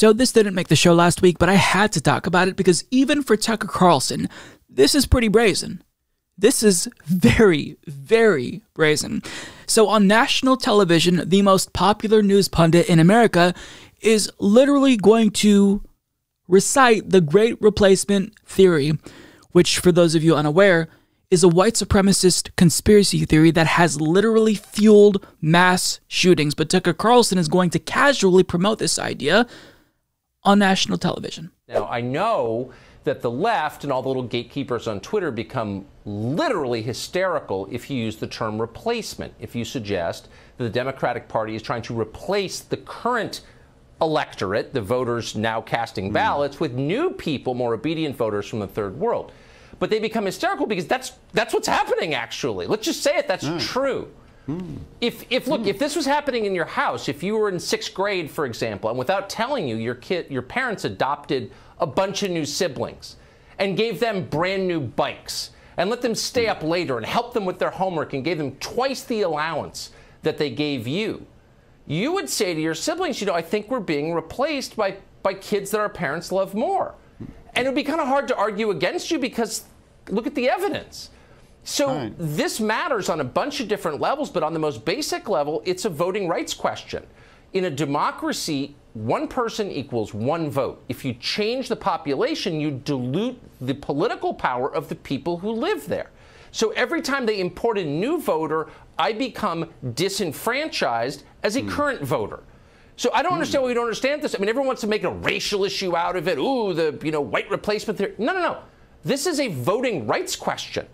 So, this didn't make the show last week, but I had to talk about it because even for Tucker Carlson, this is pretty brazen. This is very, very brazen. So, on national television, the most popular news pundit in America is literally going to recite the Great Replacement Theory, which, for those of you unaware, is a white supremacist conspiracy theory that has literally fueled mass shootings. But Tucker Carlson is going to casually promote this idea on national television. Now, I know that the left and all the little gatekeepers on Twitter become literally hysterical if you use the term replacement, if you suggest that the Democratic Party is trying to replace the current electorate, the voters now casting hmm. ballots, with new people, more obedient voters from the third world. But they become hysterical because that's that's what's happening actually. Let's just say it, that's hmm. true. Hmm. If, if look, if this was happening in your house, if you were in sixth grade, for example, and without telling you, your kid, your parents adopted a bunch of new siblings and gave them brand new bikes and let them stay up later and help them with their homework and gave them twice the allowance that they gave you, you would say to your siblings, you know, I think we're being replaced by, by kids that our parents love more. And it would be kind of hard to argue against you because look at the evidence. So this matters on a bunch of different levels, but on the most basic level, it's a voting rights question. In a democracy, one person equals one vote. If you change the population, you dilute the political power of the people who live there. So every time they import a new voter, I become disenfranchised as a hmm. current voter. So I don't hmm. understand why we don't understand this. I mean, everyone wants to make a racial issue out of it. Ooh, the you know white replacement theory. No, no, no. This is a voting rights question.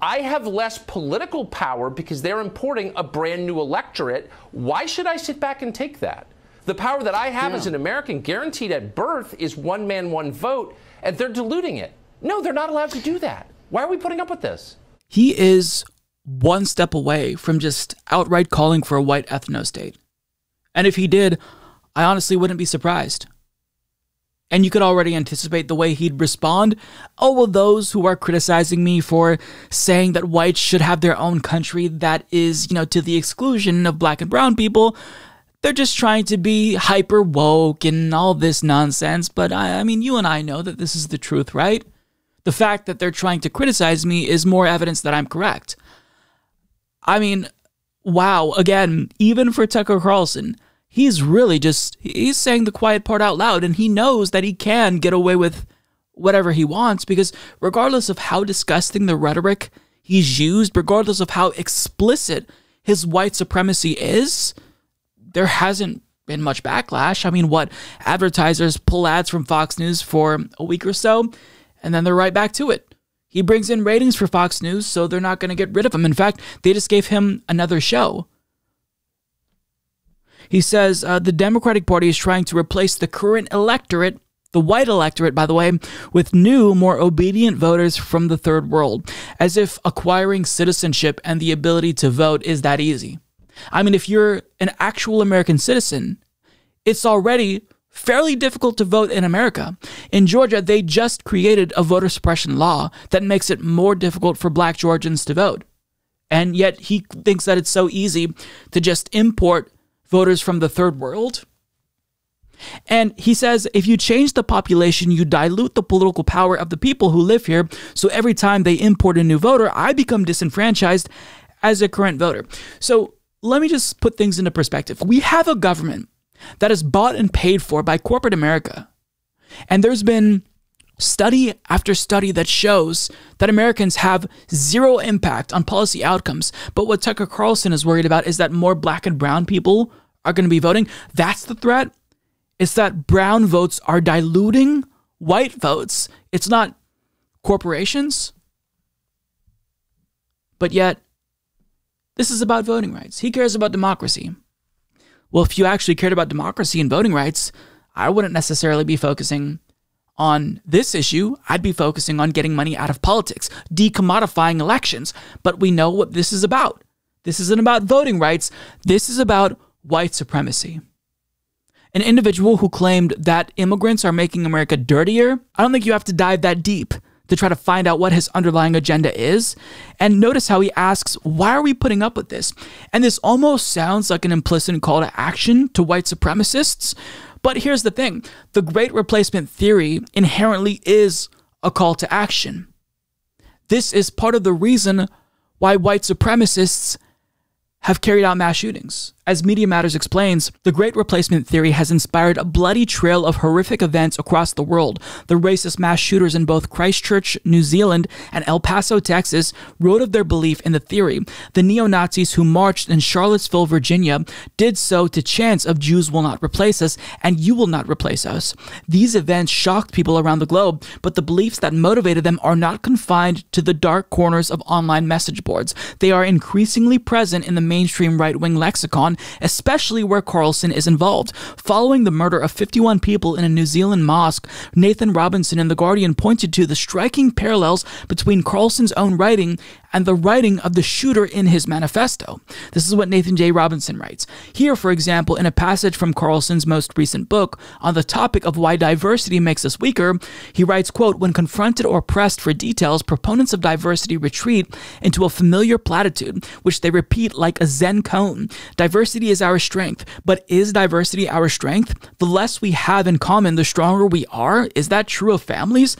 I have less political power because they're importing a brand new electorate. Why should I sit back and take that? The power that I have as an American, guaranteed at birth, is one man, one vote, and they're diluting it. No, they're not allowed to do that. Why are we putting up with this? He is one step away from just outright calling for a white ethno state. And if he did, I honestly wouldn't be surprised. And you could already anticipate the way he'd respond. Oh, well, those who are criticizing me for saying that whites should have their own country that is, you know, to the exclusion of black and brown people, they're just trying to be hyper woke and all this nonsense. But I, I mean, you and I know that this is the truth, right? The fact that they're trying to criticize me is more evidence that I'm correct. I mean, wow, again, even for Tucker Carlson, he's really just he's saying the quiet part out loud and he knows that he can get away with whatever he wants because regardless of how disgusting the rhetoric he's used, regardless of how explicit his white supremacy is, there hasn't been much backlash. I mean, what advertisers pull ads from Fox News for a week or so and then they're right back to it. He brings in ratings for Fox News, so they're not going to get rid of him. In fact, they just gave him another show. He says uh, the Democratic Party is trying to replace the current electorate, the white electorate, by the way, with new, more obedient voters from the third world, as if acquiring citizenship and the ability to vote is that easy. I mean, if you're an actual American citizen, it's already fairly difficult to vote in America. In Georgia, they just created a voter suppression law that makes it more difficult for black Georgians to vote. And yet he thinks that it's so easy to just import voters from the third world. And he says if you change the population, you dilute the political power of the people who live here. So every time they import a new voter, I become disenfranchised as a current voter. So let me just put things into perspective. We have a government that is bought and paid for by corporate America. And there's been study after study that shows that Americans have zero impact on policy outcomes. But what Tucker Carlson is worried about is that more black and brown people are going to be voting. That's the threat. It's that brown votes are diluting white votes. It's not corporations. But yet, this is about voting rights. He cares about democracy. Well, if you actually cared about democracy and voting rights, I wouldn't necessarily be focusing on this issue. I'd be focusing on getting money out of politics, decommodifying elections. But we know what this is about. This isn't about voting rights, this is about white supremacy. An individual who claimed that immigrants are making America dirtier, I don't think you have to dive that deep to try to find out what his underlying agenda is. And notice how he asks, Why are we putting up with this? And this almost sounds like an implicit call to action to white supremacists, But here's the thing the great replacement theory inherently is a call to action. This is part of the reason why white supremacists have carried out mass shootings. As Media Matters explains, the Great Replacement Theory has inspired a bloody trail of horrific events across the world. The racist mass shooters in both Christchurch, New Zealand, and El Paso, Texas, wrote of their belief in the theory. The neo Nazis who marched in Charlottesville, Virginia, did so to chants of Jews will not replace us and you will not replace us. These events shocked people around the globe, but the beliefs that motivated them are not confined to the dark corners of online message boards. They are increasingly present in the mainstream right wing lexicon especially where Carlson is involved. Following the murder of 51 people in a New Zealand mosque, Nathan Robinson in The Guardian pointed to the striking parallels between Carlson's own writing and the writing of the shooter in his manifesto. This is what Nathan J. Robinson writes. Here, for example, in a passage from Carlson's most recent book on the topic of why diversity makes us weaker, he writes, quote, when confronted or pressed for details, proponents of diversity retreat into a familiar platitude, which they repeat like a Zen koan. Diversity is our strength, but is diversity our strength? The less we have in common, the stronger we are? Is that true of families?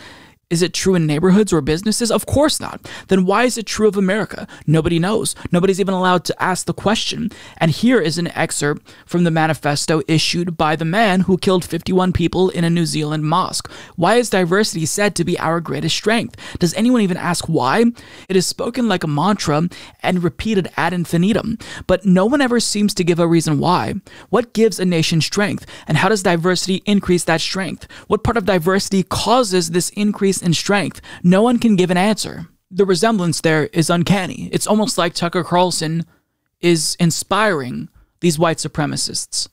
Is it true in neighborhoods or businesses? Of course not. Then why is it true of America? Nobody knows. Nobody's even allowed to ask the question. And here is an excerpt from the manifesto issued by the man who killed 51 people in a New Zealand mosque. Why is diversity said to be our greatest strength? Does anyone even ask why? It is spoken like a mantra and repeated ad infinitum, but no one ever seems to give a reason why. What gives a nation strength? And how does diversity increase that strength? What part of diversity causes this increase in strength, no one can give an answer. The resemblance there is uncanny. It's almost like Tucker Carlson is inspiring these white supremacists.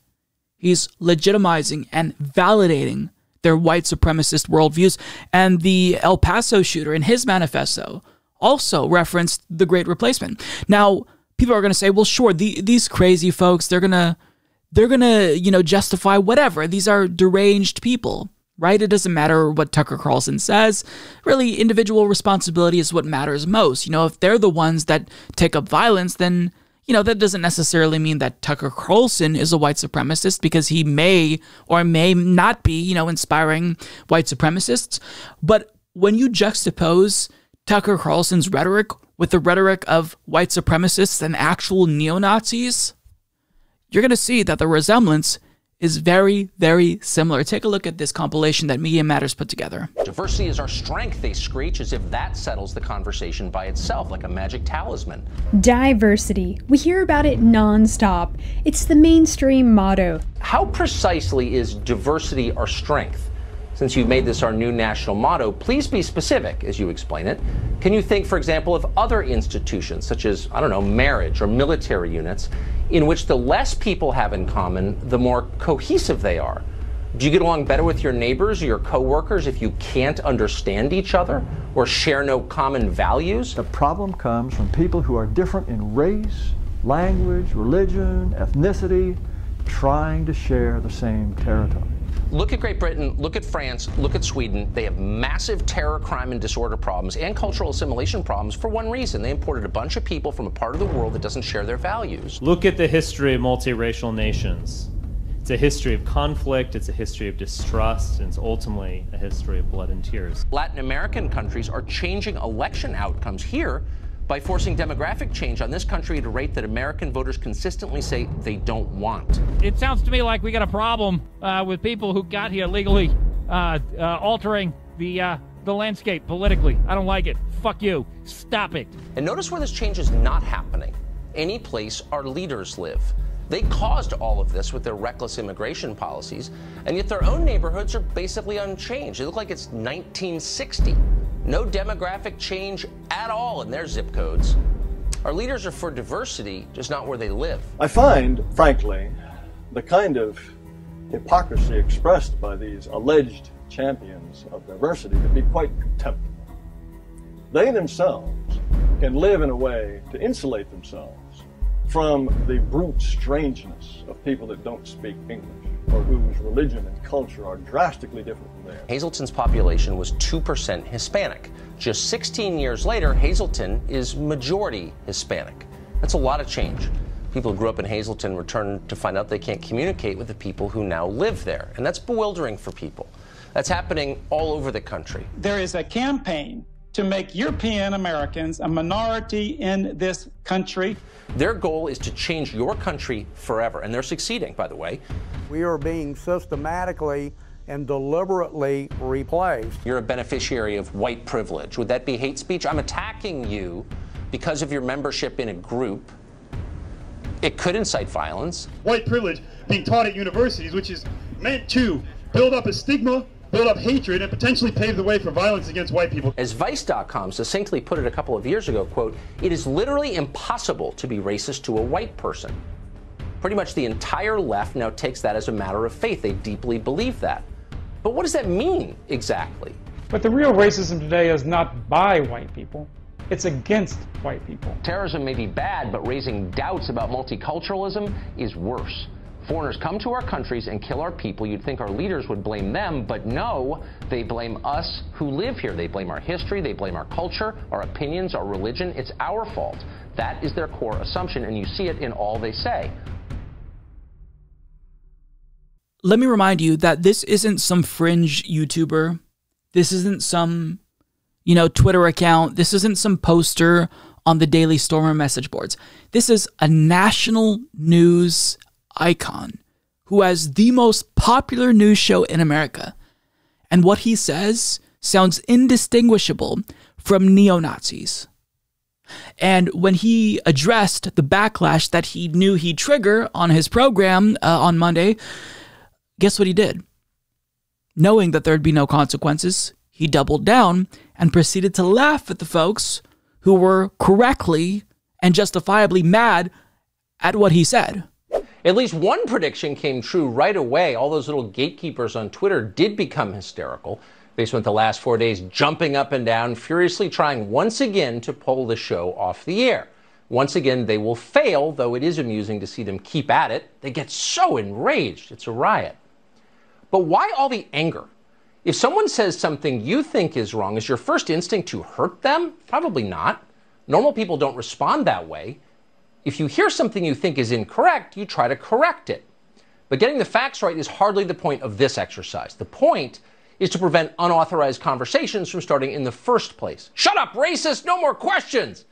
He's legitimizing and validating their white supremacist worldviews. And the El Paso shooter in his manifesto also referenced the Great Replacement. Now, people are going to say, well, sure, the, these crazy folks, they're going to they're going to, you know, justify whatever. These are deranged people right? It doesn't matter what Tucker Carlson says. Really, individual responsibility is what matters most. You know, if they're the ones that take up violence, then, you know, that doesn't necessarily mean that Tucker Carlson is a white supremacist because he may or may not be, you know, inspiring white supremacists. But when you juxtapose Tucker Carlson's rhetoric with the rhetoric of white supremacists and actual neo Nazis, you're going to see that the resemblance is very, very similar. Take a look at this compilation that Media Matters put together. Diversity is our strength, they screech, as if that settles the conversation by itself, like a magic talisman. Diversity. We hear about it nonstop. It's the mainstream motto. How precisely is diversity our strength? Since you've made this our new national motto, please be specific as you explain it. Can you think, for example, of other institutions, such as, I don't know, marriage or military units, in which the less people have in common, the more cohesive they are? Do you get along better with your neighbors or your coworkers if you can't understand each other or share no common values? The problem comes from people who are different in race, language, religion, ethnicity, trying to share the same territory. Look at Great Britain, look at France, look at Sweden. They have massive terror, crime, and disorder problems and cultural assimilation problems for one reason. They imported a bunch of people from a part of the world that doesn't share their values. Look at the history of multiracial nations. It's a history of conflict, it's a history of distrust, and it's ultimately a history of blood and tears. Latin American countries are changing election outcomes here by forcing demographic change on this country at a rate that American voters consistently say they don't want. It sounds to me like we got a problem uh, with people who got here legally uh, uh, altering the uh, the landscape politically. I don't like it. Fuck you. Stop it. And notice where this change is not happening. Any place our leaders live. They caused all of this with their reckless immigration policies, and yet their own neighborhoods are basically unchanged. They look like it's 1960. No demographic change at all in their zip codes. Our leaders are for diversity, just not where they live. I find, frankly, the kind of hypocrisy expressed by these alleged champions of diversity to be quite contemptible. They themselves can live in a way to insulate themselves from the brute strangeness of people that don't speak English or whose religion and culture are drastically different from theirs. Hazleton's population was 2% Hispanic. Just 16 years later, Hazleton is majority Hispanic. That's a lot of change. People who grew up in Hazleton return to find out they can't communicate with the people who now live there. And that's bewildering for people. That's happening all over the country. There is a campaign to make European Americans a minority in this country. Their goal is to change your country forever, and they're succeeding, by the way. We are being systematically and deliberately replaced. You're a beneficiary of white privilege. Would that be hate speech? I'm attacking you because of your membership in a group. It could incite violence. White privilege being taught at universities, which is meant to build up a stigma build up hatred and potentially pave the way for violence against white people. As Vice.com succinctly put it a couple of years ago, quote, it is literally impossible to be racist to a white person. Pretty much the entire left now takes that as a matter of faith. They deeply believe that. But what does that mean exactly? But the real racism today is not by white people. It's against white people. Terrorism may be bad, but raising doubts about multiculturalism is worse. Foreigners come to our countries and kill our people. You'd think our leaders would blame them, but no, they blame us who live here. They blame our history, they blame our culture, our opinions, our religion. It's our fault. That is their core assumption, and you see it in all they say. Let me remind you that this isn't some fringe YouTuber. This isn't some, you know, Twitter account. This isn't some poster on the Daily Stormer message boards. This is a national news icon who has the most popular news show in America. And what he says sounds indistinguishable from neo Nazis. And when he addressed the backlash that he knew he'd trigger on his program uh, on Monday, guess what he did? Knowing that there'd be no consequences, he doubled down and proceeded to laugh at the folks who were correctly and justifiably mad at what he said. At least one prediction came true right away. All those little gatekeepers on Twitter did become hysterical. They spent the last four days jumping up and down, furiously trying once again to pull the show off the air. Once again, they will fail, though it is amusing to see them keep at it. They get so enraged, it's a riot. But why all the anger? If someone says something you think is wrong, is your first instinct to hurt them? Probably not. Normal people don't respond that way. If you hear something you think is incorrect, you try to correct it. But getting the facts right is hardly the point of this exercise. The point is to prevent unauthorized conversations from starting in the first place. Shut up, racist! No more questions!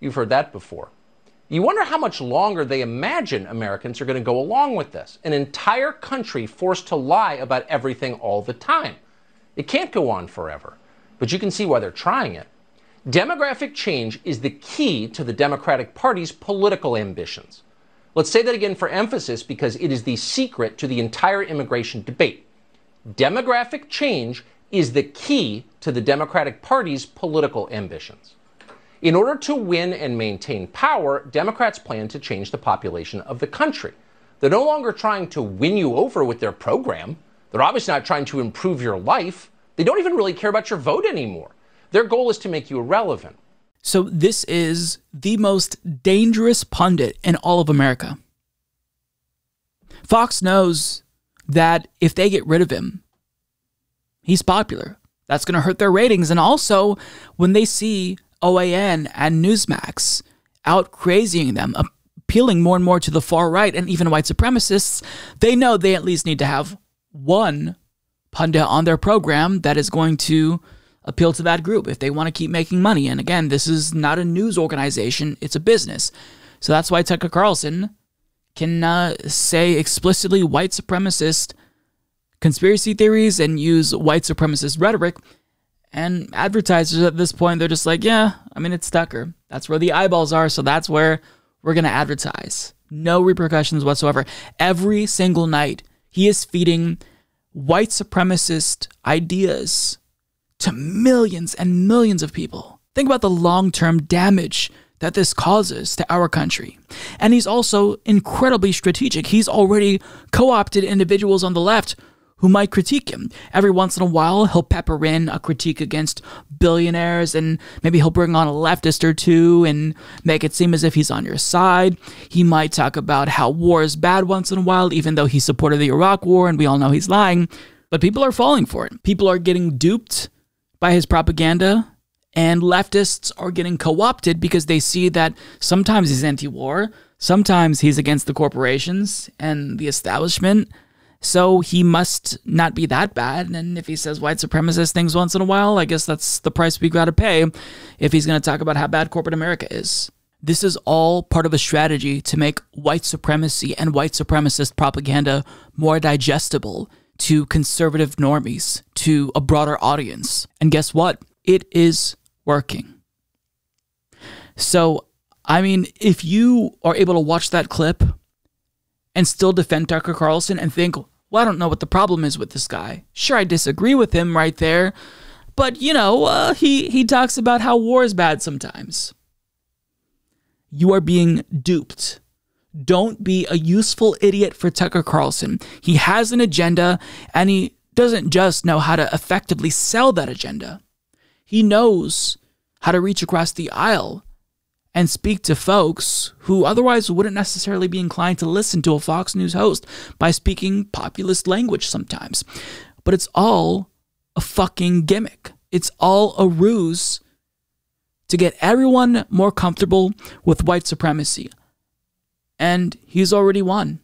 You've heard that before. You wonder how much longer they imagine Americans are going to go along with this. An entire country forced to lie about everything all the time. It can't go on forever. But you can see why they're trying it. Demographic change is the key to the Democratic Party's political ambitions. Let's say that again for emphasis because it is the secret to the entire immigration debate. Demographic change is the key to the Democratic Party's political ambitions. In order to win and maintain power, Democrats plan to change the population of the country. They're no longer trying to win you over with their program. They're obviously not trying to improve your life. They don't even really care about your vote anymore. Their goal is to make you irrelevant. So, this is the most dangerous pundit in all of America. Fox knows that if they get rid of him, he's popular. That's going to hurt their ratings. And also, when they see OAN and Newsmax out crazying them, appealing more and more to the far right and even white supremacists, they know they at least need to have one pundit on their program that is going to appeal to that group if they want to keep making money. And again, this is not a news organization, it's a business. So that's why Tucker Carlson can uh, say explicitly white supremacist conspiracy theories and use white supremacist rhetoric. And advertisers at this point, they're just like, yeah, I mean, it's Tucker. That's where the eyeballs are. So that's where we're going to advertise. No repercussions whatsoever. Every single night, he is feeding white supremacist ideas to millions and millions of people. Think about the long term damage that this causes to our country. And he's also incredibly strategic. He's already co opted individuals on the left who might critique him. Every once in a while, he'll pepper in a critique against billionaires, and maybe he'll bring on a leftist or two and make it seem as if he's on your side. He might talk about how war is bad once in a while, even though he supported the Iraq war, and we all know he's lying. But people are falling for it. People are getting duped by his propaganda, and leftists are getting co opted because they see that sometimes he's anti war, Sometimes he's against the corporations and the establishment, so he must not be that bad. And if he says white supremacist things once in a while, I guess that's the price we got to pay if he's going to talk about how bad corporate America is. This is all part of a strategy to make white supremacy and white supremacist propaganda more digestible to conservative normies, to a broader audience. And guess what? It is working. So, I mean, if you are able to watch that clip and still defend Tucker Carlson and think, well, I don't know what the problem is with this guy. Sure, I disagree with him right there, but you know, uh, he he talks about how war is bad sometimes. You are being duped. Don't be a useful idiot for Tucker Carlson. He has an agenda, and he doesn't just know how to effectively sell that agenda. He knows how to reach across the aisle and speak to folks who otherwise wouldn't necessarily be inclined to listen to a Fox News host by speaking populist language sometimes. But it's all a fucking gimmick. It's all a ruse to get everyone more comfortable with white supremacy. And he's already won.